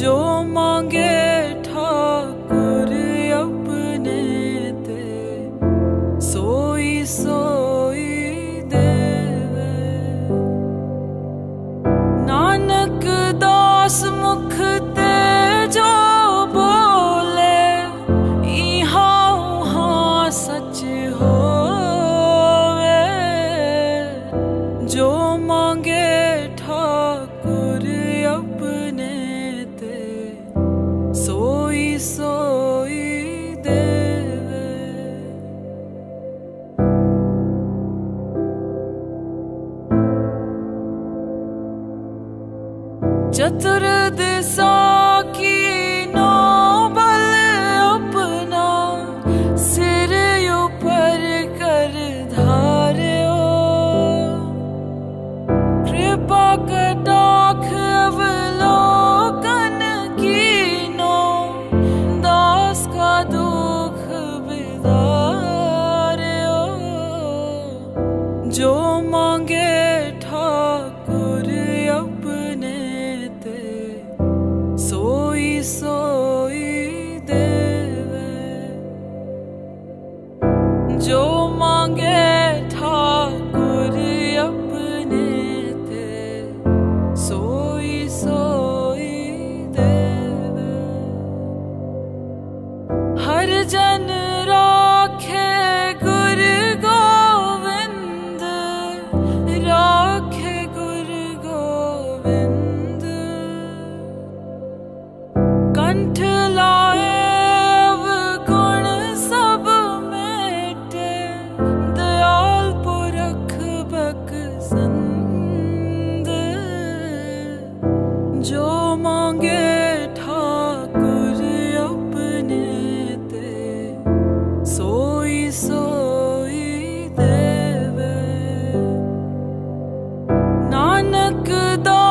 जो मांगे चतुर दिशा हर जन 孤独。